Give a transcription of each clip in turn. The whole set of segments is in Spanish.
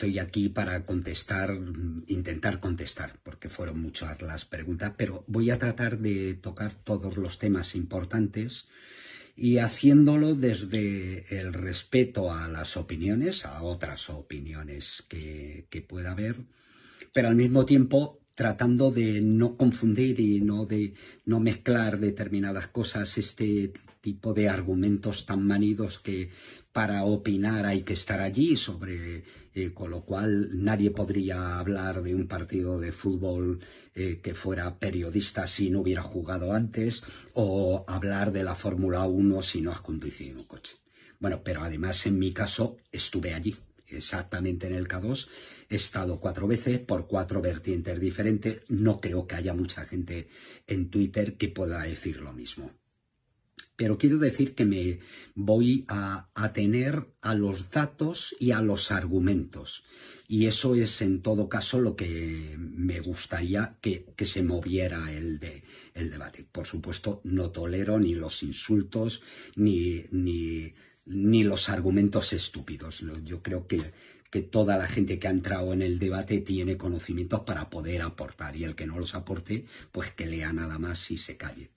estoy aquí para contestar, intentar contestar, porque fueron muchas las preguntas, pero voy a tratar de tocar todos los temas importantes y haciéndolo desde el respeto a las opiniones, a otras opiniones que, pueda haber, pero al mismo tiempo tratando de no confundir y no de no mezclar determinadas cosas, este tipo de argumentos tan manidos que para opinar hay que estar allí, sobre eh, con lo cual nadie podría hablar de un partido de fútbol eh, que fuera periodista si no hubiera jugado antes, o hablar de la Fórmula 1 si no has conducido un coche. Bueno, pero además en mi caso estuve allí, exactamente en el K2 He estado cuatro veces por cuatro vertientes diferentes. No creo que haya mucha gente en Twitter que pueda decir lo mismo. Pero quiero decir que me voy a atener a los datos y a los argumentos. Y eso es en todo caso lo que me gustaría que, se moviera el, el debate. Por supuesto, no tolero ni los insultos ni, ni, ni los argumentos estúpidos. Yo creo que que toda la gente que ha entrado en el debate tiene conocimientos para poder aportar y el que no los aporte, pues que lea nada más y se calle.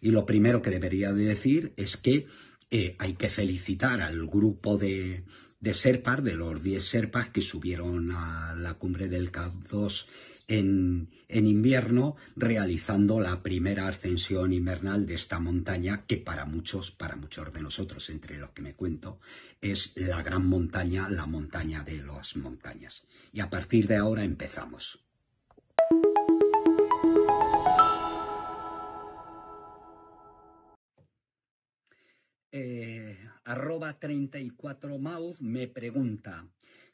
Y lo primero que debería de decir es que eh, hay que felicitar al grupo de, de Serpas, de los 10 Serpas que subieron a la cumbre del CAP2 en, invierno realizando la primera ascensión invernal de esta montaña que para muchos, para muchos de nosotros, entre los que me cuento, es la gran montaña, la montaña de las montañas. Y a partir de ahora empezamos. Eh, arroba 34 Mouth me pregunta,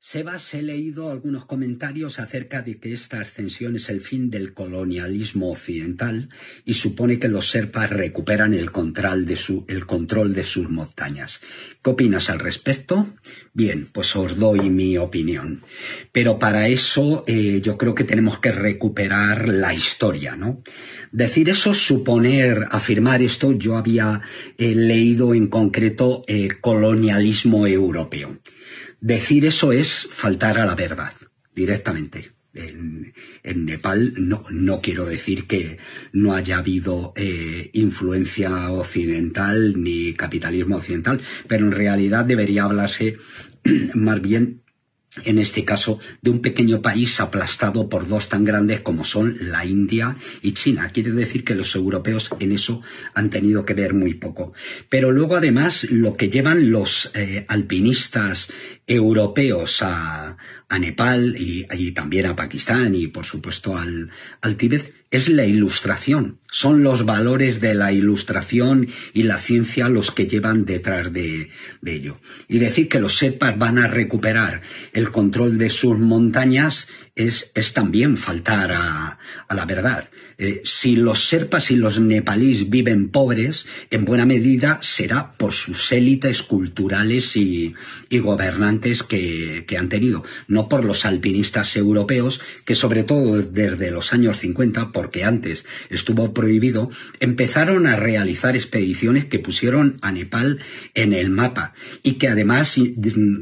Sebas, he leído algunos comentarios acerca de que esta ascensión es el fin del colonialismo occidental y supone que los serpas recuperan el control de, sus montañas. ¿Qué opinas al respecto? Bien, pues os doy mi opinión. Pero para eso eh, yo creo que tenemos que recuperar la historia, ¿no? Decir eso, suponer, afirmar esto, yo había eh, leído en concreto eh, colonialismo europeo. Decir eso es faltar a la verdad, directamente. En, Nepal no, no, quiero decir que no haya habido eh, influencia occidental ni capitalismo occidental, pero en realidad debería hablarse más bien en este caso, de un pequeño país aplastado por dos tan grandes como son la India y China. Quiere decir que los europeos en eso han tenido que ver muy poco. Pero luego, además, lo que llevan los eh, alpinistas europeos a, Nepal y, y, también a Pakistán y, por supuesto, al, Tíbet es la ilustración. Son los valores de la ilustración y la ciencia los que llevan detrás de, ello. Y decir que los sepas van a recuperar el control de sus montañas es, es también faltar a, la verdad. Eh, si los serpas y los nepalíes viven pobres, en buena medida será por sus élites culturales y, y gobernantes que, que, han tenido, no por los alpinistas europeos, que sobre todo desde los años 50, porque antes estuvo prohibido, empezaron a realizar expediciones que pusieron a Nepal en el mapa y que además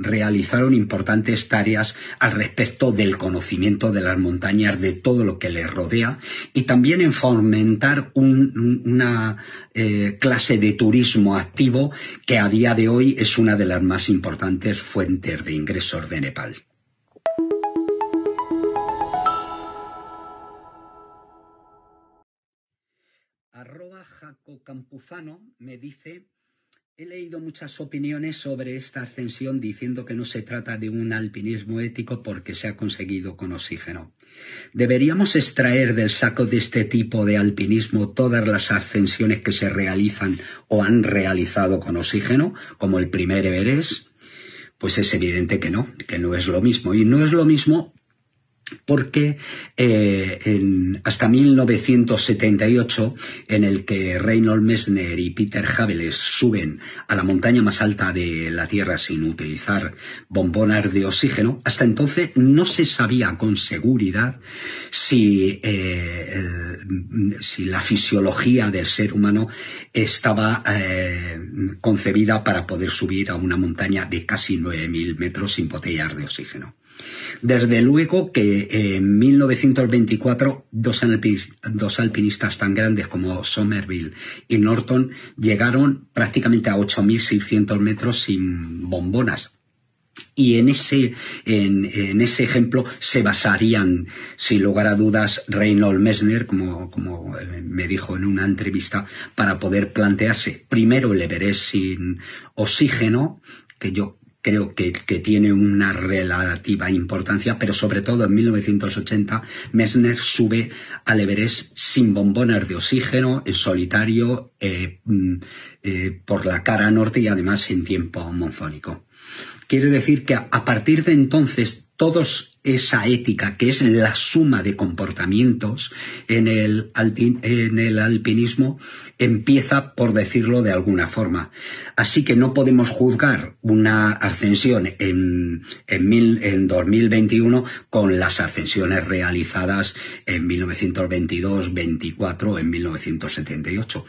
realizaron importantes tareas al respecto del conocimiento de las montañas, de todo lo que les rodea y también en fomentar una eh, clase de turismo activo que a día de hoy es una de las más importantes fuentes de ingresos de Nepal. Jaco Campuzano me dice, he leído muchas opiniones sobre esta ascensión diciendo que no se trata de un alpinismo ético porque se ha conseguido con oxígeno. ¿Deberíamos extraer del saco de este tipo de alpinismo todas las ascensiones que se realizan o han realizado con oxígeno, como el primer Everest? Pues es evidente que no, que no es lo mismo. Y no es lo mismo porque eh, hasta 1978, en el que Reynold Messner y Peter Haveles suben a la montaña más alta de la Tierra sin utilizar bombonas de oxígeno, hasta entonces no se sabía con seguridad si, eh, si la fisiología del ser humano estaba eh, concebida para poder subir a una montaña de casi 9.000 metros sin botellas de oxígeno. Desde luego que en 1924 dos, dos alpinistas tan grandes como Somerville y Norton llegaron prácticamente a 8.600 metros sin bombonas. Y en ese, en, ese ejemplo se basarían, sin lugar a dudas, Reynold Messner, como, como eh, me dijo en una entrevista, para poder plantearse primero el Everest sin oxígeno, que yo creo que, que, tiene una relativa importancia, pero sobre todo en 1980 Messner sube al Everest sin bombonas de oxígeno, en solitario, eh, mm, eh, por la cara norte y además en tiempo monzónico. Quiere decir que a partir de entonces todos esa ética, que es la suma de comportamientos en el, alpinismo, empieza por decirlo de alguna forma. Así que no podemos juzgar una ascensión en, en, mil, en 2021 con las ascensiones realizadas en 1922, 24, en 1978.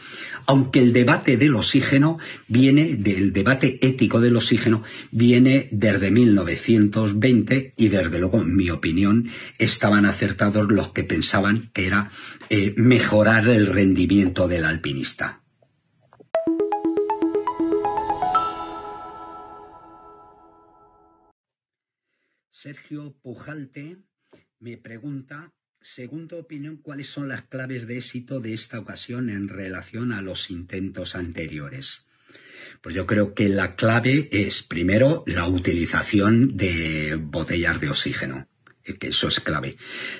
Aunque el debate del oxígeno viene, del debate ético del oxígeno, viene desde 1920 y desde luego, en mi opinión, estaban acertados los que pensaban que era eh, mejorar el rendimiento del alpinista. Sergio Pujalte me pregunta, según tu opinión, cuáles son las claves de éxito de esta ocasión en relación a los intentos anteriores. Pues yo creo que la clave es, primero, la utilización de botellas de oxígeno que eso es clave.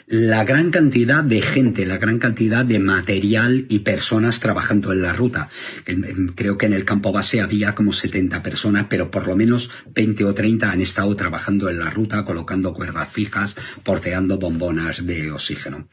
La gran cantidad de gente, la gran cantidad de material y personas trabajando en la ruta. Creo que en el campo base había como 70 personas, pero por lo menos 20 o 30 han estado trabajando en la ruta, colocando cuerdas fijas, porteando bombonas de oxígeno.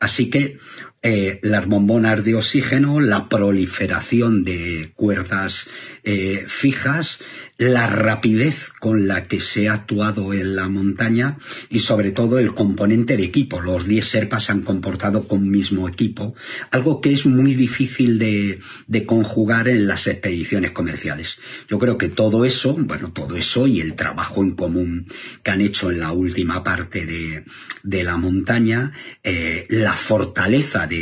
Así que eh, las bombonas de oxígeno, la proliferación de cuerdas eh, fijas, la rapidez con la que se ha actuado en la montaña y sobre todo el componente de equipo. Los 10 Serpas han comportado con mismo equipo, algo que es muy difícil de, de, conjugar en las expediciones comerciales. Yo creo que todo eso, bueno, todo eso y el trabajo en común que han hecho en la última parte de, de la montaña, eh, la fortaleza de,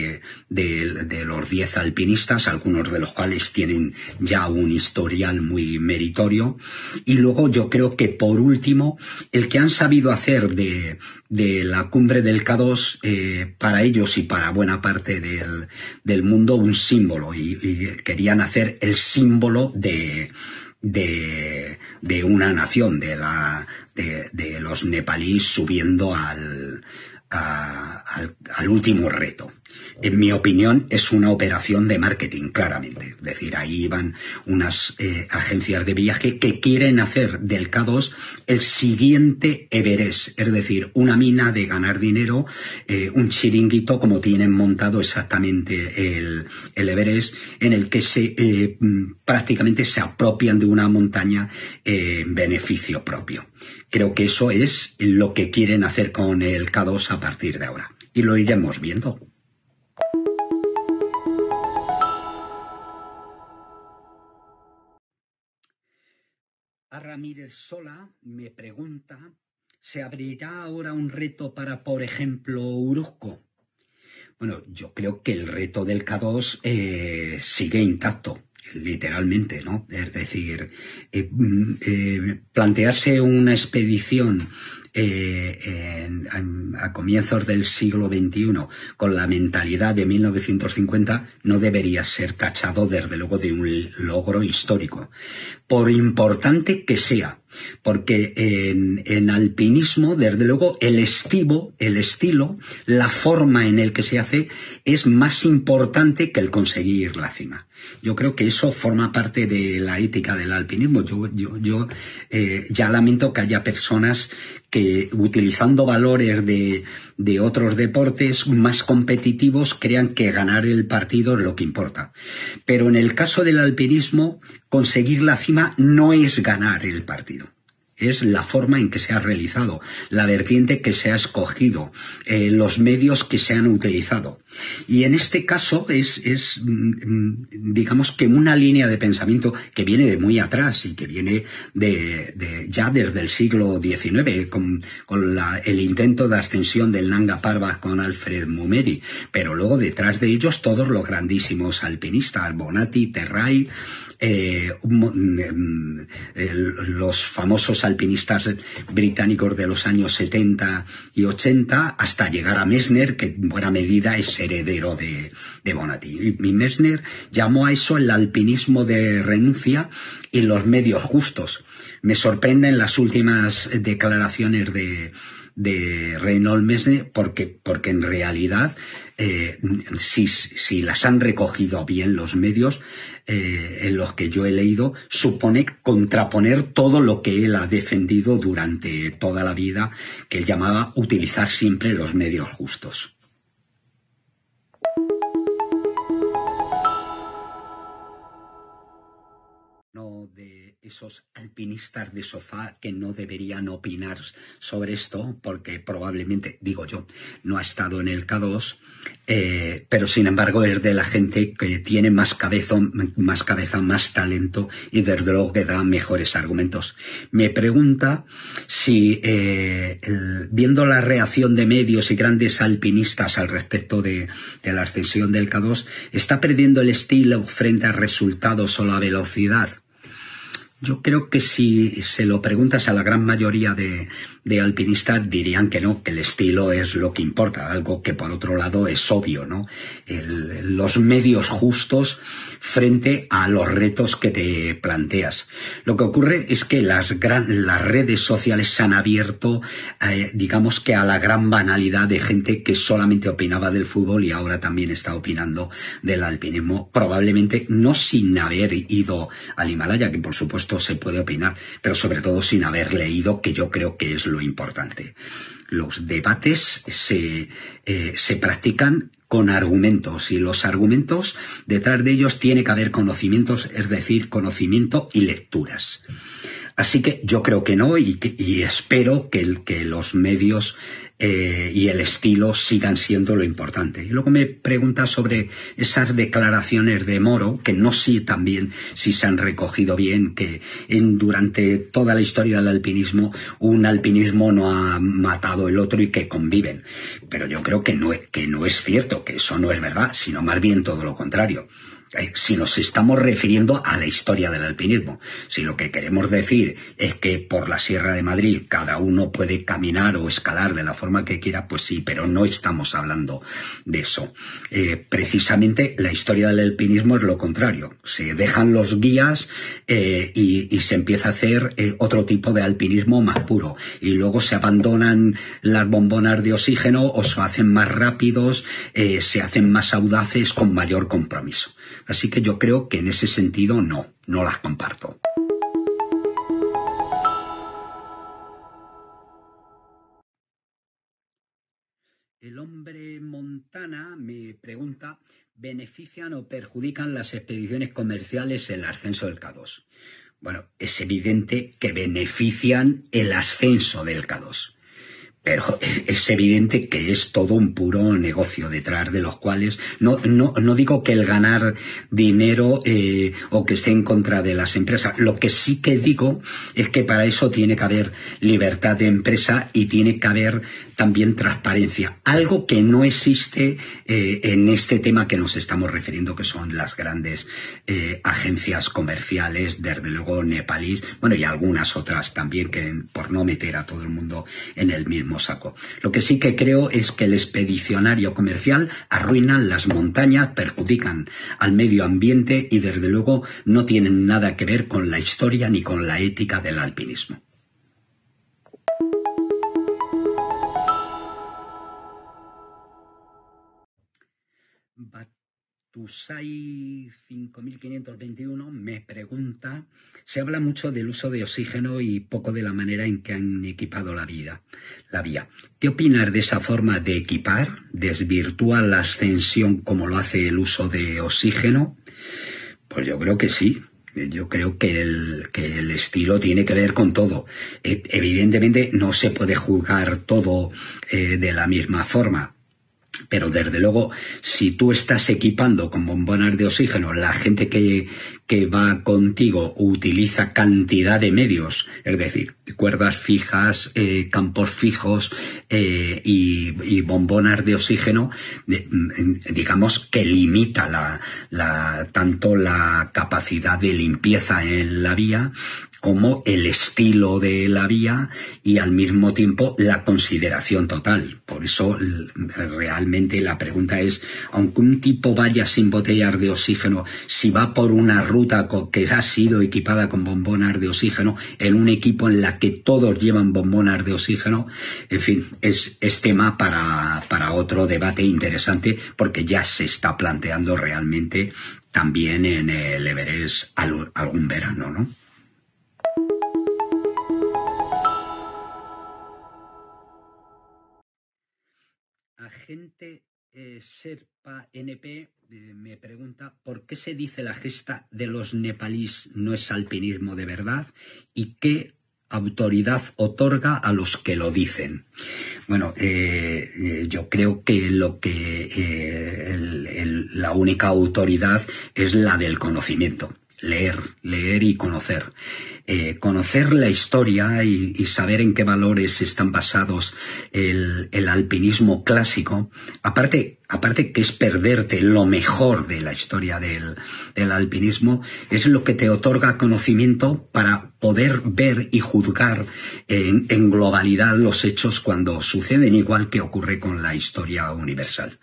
de, de los 10 alpinistas, algunos de los cuales tienen ya un historial muy meritorio, y luego yo creo que por último, el que han sabido hacer de, la cumbre del K2 eh, para ellos y para buena parte del, mundo un símbolo. Y, querían hacer el símbolo de, de, una nación, de, la, de, los nepalíes subiendo al, al último reto en mi opinión, es una operación de marketing, claramente. Es decir, ahí van unas eh, agencias de viaje que quieren hacer del K2 el siguiente Everest, es decir, una mina de ganar dinero, eh, un chiringuito como tienen montado exactamente el, Everest, en el que se eh, prácticamente se apropian de una montaña en beneficio propio. Creo que eso es lo que quieren hacer con el K2 a partir de ahora. Y lo iremos viendo. Ramírez Sola me pregunta, ¿se abrirá ahora un reto para, por ejemplo, Uruzco? Bueno, yo creo que el reto del K2 eh, sigue intacto, literalmente, ¿no? Es decir, eh, mm, eh, plantearse una expedición eh, a comienzos del siglo XXI con la mentalidad de 1950 no debería ser tachado desde luego de un logro histórico, por importante que sea, porque en, en alpinismo, desde luego, el estivo, el estilo, la forma en el que se hace es más importante que el conseguir la cima. Yo creo que eso forma parte de la ética del alpinismo. Yo, yo, yo eh, ya lamento que haya personas que utilizando valores de, de otros deportes más competitivos crean que ganar el partido es lo que importa. Pero en el caso del alpinismo, conseguir la cima no es ganar el partido es la forma en que se ha realizado, la vertiente que se ha escogido, eh, los medios que se han utilizado. Y en este caso es, es, mm, digamos que una línea de pensamiento que viene de muy atrás y que viene de, ya desde el siglo XIX, con, con el intento de ascensión del Nanga Parbat con Alfred Mumeri, pero luego detrás de ellos todos los grandísimos alpinistas, Bonatti, Terray, eh, mm, los famosos alpinistas británicos de los años 70 y 80 hasta llegar a Messner, que en buena medida es heredero de, de Bonatti. Y Messner llamó a eso el alpinismo de renuncia y los medios justos. Me sorprenden las últimas declaraciones de, de Reynold Messner porque, porque en realidad eh, si, si, las han recogido bien los medios eh, en los que yo he leído, supone contraponer todo lo que él ha defendido durante toda la vida, que él llamaba utilizar siempre los medios justos. Esos alpinistas de sofá que no deberían opinar sobre esto, porque probablemente, digo yo, no ha estado en el K2, eh, pero sin embargo es de la gente que tiene más cabeza, más cabeza, más talento y desde luego que da mejores argumentos. Me pregunta si, eh, viendo la reacción de medios y grandes alpinistas al respecto de, de la ascensión del K2, está perdiendo el estilo frente a resultados o la velocidad. Yo creo que si se lo preguntas a la gran mayoría de, de alpinistas dirían que no, que el estilo es lo que importa, algo que por otro lado es obvio, ¿no? los medios justos frente a los retos que te planteas. Lo que ocurre es que las, gran, las redes sociales se han abierto, eh, digamos que a la gran banalidad de gente que solamente opinaba del fútbol y ahora también está opinando del alpinismo, probablemente no sin haber ido al Himalaya, que por supuesto se puede opinar, pero sobre todo sin haber leído, que yo creo que es lo importante. Los debates se, eh, se practican con argumentos y los argumentos detrás de ellos tiene que haber conocimientos, es decir, conocimiento y lecturas. Así que yo creo que no y, y espero que, que los medios eh, y el estilo sigan siendo lo importante. Y luego me pregunta sobre esas declaraciones de Moro, que no sé también si se han recogido bien, que en, durante toda la historia del alpinismo un alpinismo no ha matado el otro y que conviven. Pero yo creo que no, que no es cierto, que eso no es verdad, sino más bien todo lo contrario. Eh, si nos estamos refiriendo a la historia del alpinismo. Si lo que queremos decir es que por la Sierra de Madrid cada uno puede caminar o escalar de la forma que quiera, pues sí, pero no estamos hablando de eso. Eh, precisamente la historia del alpinismo es lo contrario. Se dejan los guías eh, y, se empieza a hacer otro tipo de alpinismo más puro. Y luego se abandonan las bombonas de oxígeno o se hacen más rápidos, se hacen más audaces con mayor compromiso. Así que yo creo que en ese sentido no, no las comparto. El hombre Montana me pregunta, ¿benefician o perjudican las expediciones comerciales el ascenso del K2? Bueno, es evidente que benefician el ascenso del K2 pero es evidente que es todo un puro negocio detrás de los cuales no, no, no digo que el ganar dinero eh, o que esté en contra de las empresas. Lo que sí que digo es que para eso tiene que haber libertad de empresa y tiene que haber también transparencia, algo que no existe eh, en este tema que nos estamos refiriendo, que son las grandes eh, agencias comerciales, desde luego Nepalís, bueno, y algunas otras también, que por no meter a todo el mundo en el mismo saco. Lo que sí que creo es que el expedicionario comercial arruina las montañas, perjudican al medio ambiente y desde luego no tienen nada que ver con la historia ni con la ética del alpinismo. Batusai 5521 me pregunta, se habla mucho del uso de oxígeno y poco de la manera en que han equipado la vida, la vía. ¿Qué opinas de esa forma de equipar? ¿Desvirtúa la ascensión como lo hace el uso de oxígeno? Pues yo creo que sí. Yo creo que el, que el estilo tiene que ver con todo. E, evidentemente no se puede juzgar todo eh, de la misma forma pero desde luego, si tú estás equipando con bombonas de oxígeno, la gente que, que va contigo utiliza cantidad de medios, es decir, cuerdas fijas, eh, campos fijos eh, y, bombonas de oxígeno, mm, digamos que limita la, tanto la capacidad de limpieza en la vía como el estilo de la vía y al mismo tiempo la consideración total. Por eso realmente la pregunta es, aunque un tipo vaya sin botellas de oxígeno, si va por una ruta que ha sido equipada con bombonas de oxígeno, en un equipo en la que todos llevan bombonas de oxígeno, en fin, es, tema para, para otro debate interesante porque ya se está planteando realmente también en el Everest algún verano, ¿no? Eh, Serpa NP eh, me pregunta por qué se dice la gesta de los nepalíes no es alpinismo de verdad y qué autoridad otorga a los que lo dicen. Bueno, eh, yo creo que lo que la única autoridad es la del conocimiento, leer, leer y conocer. Eh, conocer la historia y, saber en qué valores están basados el, alpinismo clásico, aparte, aparte que es perderte lo mejor de la historia del, alpinismo, es lo que te otorga conocimiento para poder ver y juzgar en, en globalidad los hechos cuando suceden, igual que ocurre con la historia universal.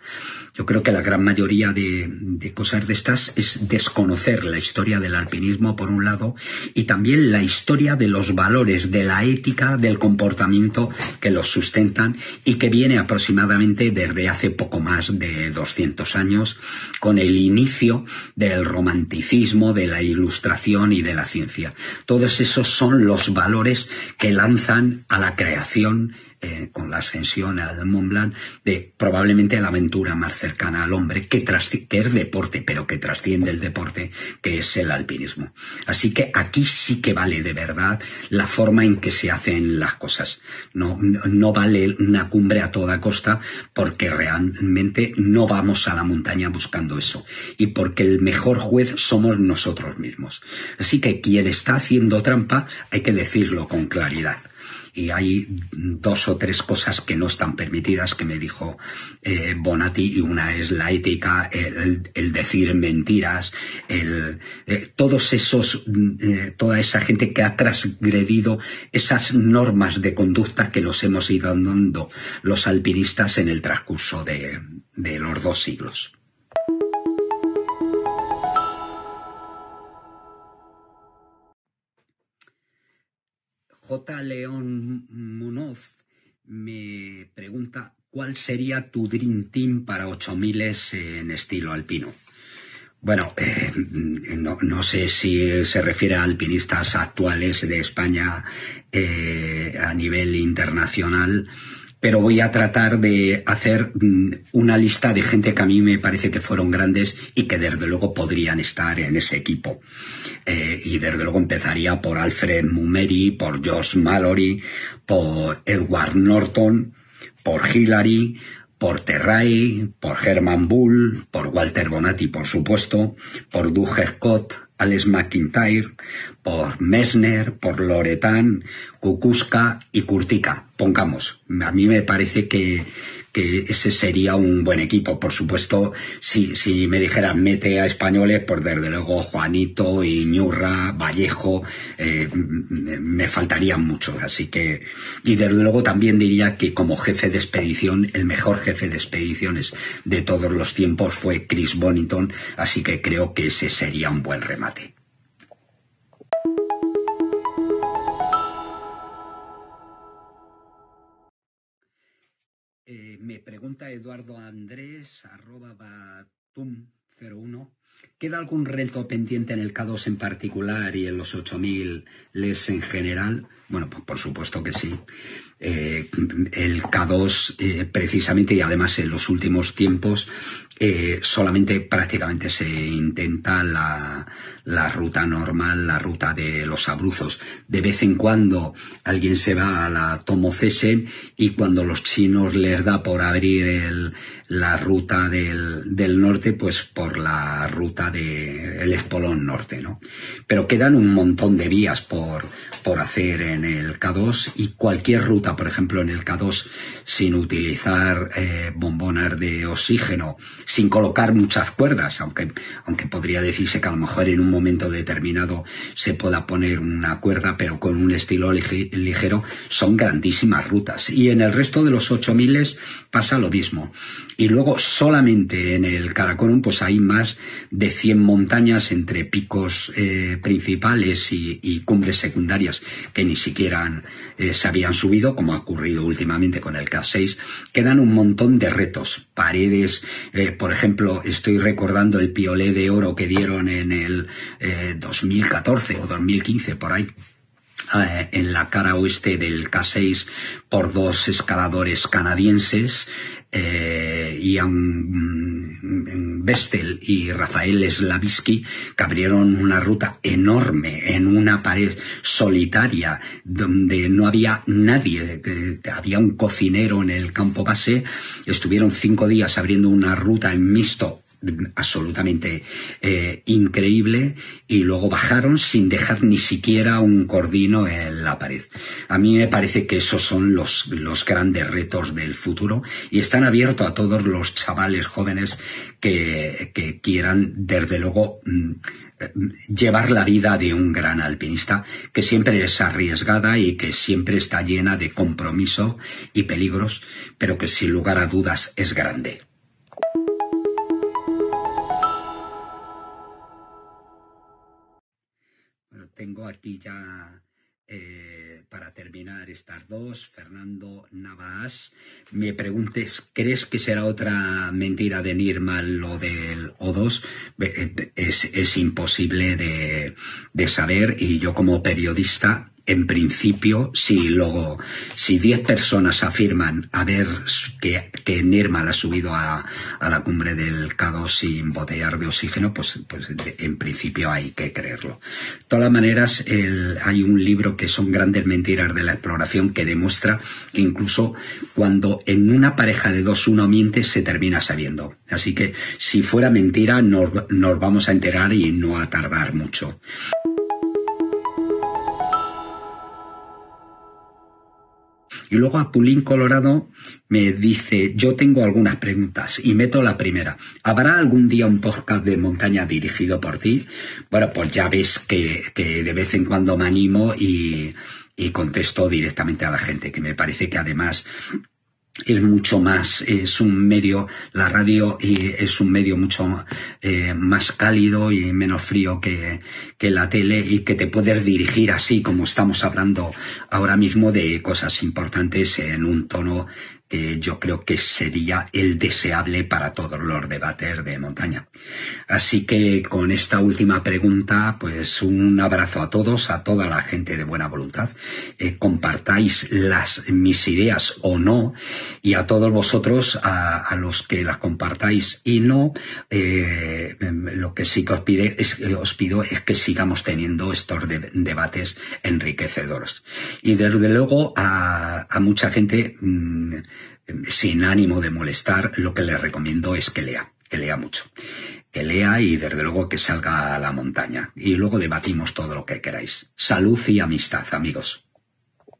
Yo creo que la gran mayoría de, cosas de estas es desconocer la historia del alpinismo, por un lado, y también la historia de los valores, de la ética, del comportamiento que los sustentan y que viene aproximadamente desde hace poco más de 200 años, con el inicio del romanticismo, de la ilustración y de la ciencia. Todos esos son los valores que lanzan a la creación eh, con la ascensión al Mont Blanc, de probablemente la aventura más cercana al hombre, que, que es deporte, pero que trasciende el deporte, que es el alpinismo. Así que aquí sí que vale de verdad la forma en que se hacen las cosas. No, no vale una cumbre a toda costa porque realmente no vamos a la montaña buscando eso. Y porque el mejor juez somos nosotros mismos. Así que quien está haciendo trampa hay que decirlo con claridad y hay dos o tres cosas que no están permitidas que me dijo eh, Bonatti y una es la ética, el, decir mentiras, el, eh, todos esos, eh, toda esa gente que ha transgredido esas normas de conducta que nos hemos ido dando los alpinistas en el transcurso de los dos siglos. J. León Munoz me pregunta cuál sería tu Dream Team para 8000 en estilo alpino. Bueno, eh, no, sé si se refiere a alpinistas actuales de España eh, a nivel internacional, pero voy a tratar de hacer mm, una lista de gente que a mí me parece que fueron grandes y que desde luego podrían estar en ese equipo. Eh, y desde luego empezaría por Alfred Mumeri, por Josh Mallory, por Edward Norton, por Hillary, por Terray, por Herman Bull, por Walter Bonatti, por supuesto, por Doug Scott, Alex McIntyre, por Messner, por Loretan, Kukuska y Kurtika. Pongamos, a mí me parece que que ese sería un buen equipo. Por supuesto, si, si me dijeran mete a españoles, pues desde luego Juanito, Iñurra, Vallejo, eh, me faltarían muchos. Así que, y desde luego también diría que como jefe de expedición, el mejor jefe de expediciones de todos los tiempos fue Chris Bonington, así que creo que ese sería un buen remate. Me pregunta Eduardo Andrés, arroba batum01, ¿queda algún reto pendiente en el K2 en particular y en los 8000 les en general? Bueno, pues por supuesto que sí. Eh, el K2 eh, precisamente y además en los últimos tiempos eh, solamente prácticamente se intenta la, la, ruta normal, la ruta de los abruzos. De vez en cuando alguien se va a la Tomocesen y cuando los chinos les da por abrir el, la ruta del, del, norte, pues por la ruta del el Espolón Norte, ¿no? Pero quedan un montón de vías por, por hacer en el K2 y cualquier ruta, por ejemplo, en el K2 sin utilizar eh, bombonas de oxígeno, sin colocar muchas cuerdas, aunque, aunque podría decirse que a lo mejor en un momento determinado se pueda poner una cuerda, pero con un estilo ligero, son grandísimas rutas. Y en el resto de los 8000 pasa lo mismo. Y luego solamente en el Karakorum pues hay más de 100 montañas entre picos eh, principales y, cumbres secundarias que ni siquiera eh, se habían subido, como ha ocurrido últimamente con el K6. Quedan un montón de retos, paredes, eh, por ejemplo, estoy recordando el piolé de oro que dieron en el 2014 o 2015 por ahí en la cara oeste del K6 por dos escaladores canadienses Ian Bestel y Rafael Slavisky que abrieron una ruta enorme en una pared solitaria donde no había nadie, había un cocinero en el campo base, estuvieron cinco días abriendo una ruta en mixto absolutamente eh, increíble y luego bajaron sin dejar ni siquiera un cordino en la pared. A mí me parece que esos son los, los grandes retos del futuro y están abiertos a todos los chavales jóvenes que, que quieran, desde luego, mm, llevar la vida de un gran alpinista que siempre es arriesgada y que siempre está llena de compromiso y peligros, pero que sin lugar a dudas es grande. Tengo aquí ya eh, para terminar estas dos, Fernando Navas, me preguntes, ¿crees que será otra mentira de Nirmal lo del O2? Eh, es, es imposible de, de, saber y yo como periodista en principio, si luego, si 10 personas afirman haber que, que Nirmal ha subido a, la cumbre del K2 sin botellar de oxígeno, pues, pues en principio hay que creerlo. De todas maneras, hay un libro que son grandes mentiras de la exploración que demuestra que incluso cuando en una pareja de dos uno miente, se termina sabiendo. Así que si fuera mentira, nos, nos vamos a enterar y no a tardar mucho. Y luego a Pulín Colorado me dice, yo tengo algunas preguntas y meto la primera. ¿Habrá algún día un podcast de montaña dirigido por ti? Bueno, pues ya ves que, que de vez en cuando me animo y, y contesto directamente a la gente, que me parece que además es mucho más, es un medio, la radio es un medio mucho eh, más cálido y menos frío que, que la tele y que te puedes dirigir así como estamos hablando ahora mismo de cosas importantes en un tono que yo creo que sería el deseable para todos los debates de montaña. Así que con esta última pregunta, pues un abrazo a todos, a toda la gente de buena voluntad. Eh, compartáis las, mis ideas o no, y a todos vosotros, a, los que las compartáis y no, eh, lo que sí que os, es, os pido es que sigamos teniendo estos debates enriquecedores. Y desde luego a, mucha gente, mm, sin ánimo de molestar, lo que les recomiendo es que lea, que lea mucho. Que lea y desde luego que salga a la montaña. Y luego debatimos todo lo que queráis. Salud y amistad, amigos.